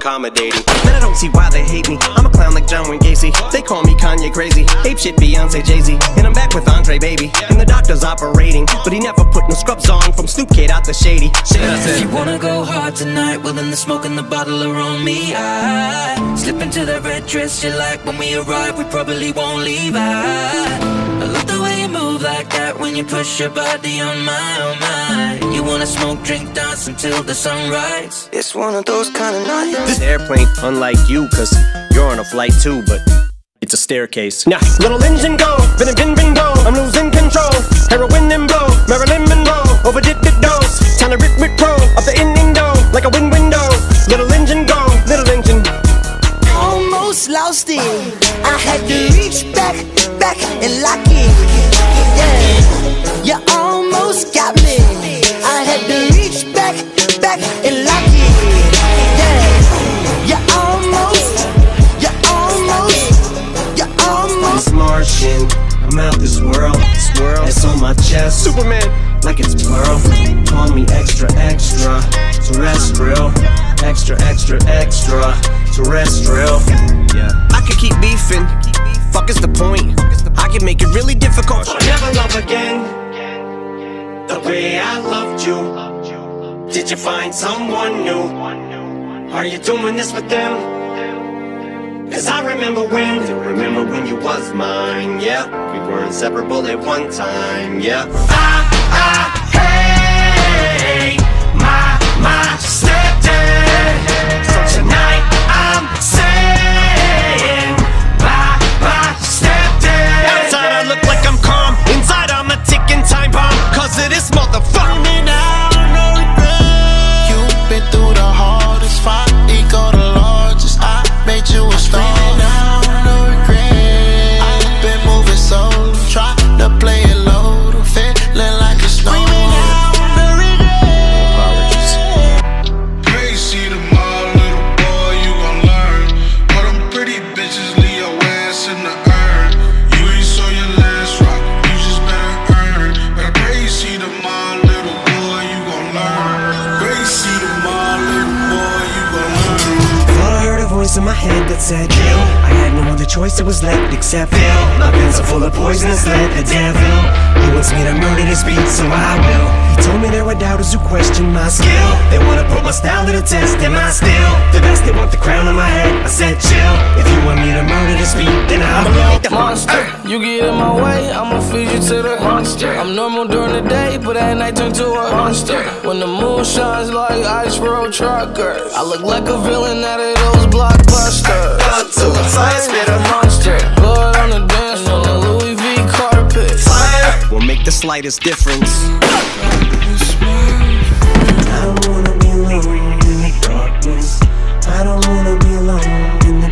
accommodating. Man, I don't see why they hate me. I'm a clown like John Wayne Gacy. They call me Kanye crazy. Ape shit, Beyonce, Jay Z. And I'm back with Andre, baby. And the doctor's operating. But he never put no scrubs on from Snoop Kid out the shady. Shit, I said. If you wanna go hard tonight, well then the smoke and the bottle are on me. I slip into that red dress you like when we arrive, we probably won't leave. I, move like that when you push your body on my, on my. You wanna smoke, drink, dance until the sunrise. It's one of those kind of nights. This airplane, unlike you, cause you're on a flight too, but it's a staircase. Nah, little engine go, bin and bin bin go. I'm losing control. Heroin and blow, Marilyn Monroe, overdid the dose. Time to rip rip pro up the in window, like a wind window. Little engine go, little engine. almost lost it. I had to reach back, back and lock it. Back and lock it. Yeah, you almost, you almost, you almost. This Martian, I'm out this world. Swirl, it's on my chest. Superman, like it's plural. Call me extra, extra, terrestrial. Extra, extra, extra, terrestrial. Yeah. Find someone new? Are you doing this with them? Cause I remember when, remember when you was mine, yeah. We were inseparable at one time, yeah. I, I hate see tomorrow, boy, you gon' learn. I heard a voice in my head that said kill I had no other choice, it was left except fill My pens are full of poisonous lead, the devil. He wants me to murder this beat, so I will. He told me there were doubters who questioned my skill. They wanna put my style to the test, am I still the best? They want the crown on my head, I said chill If you want me to murder this beat, then I will. the monster. You get in my way, I'ma feed you to the monster. I'm normal during the day, but at night turn to a monster. When the moon shines like ice road truckers, I look like a villain out of those blockbusters. to a fire spitter. monster. Blood on the dance floor, the Louis V carpet. Fire will make the slightest difference I don't wanna be alone in the darkness I don't wanna be alone in the darkness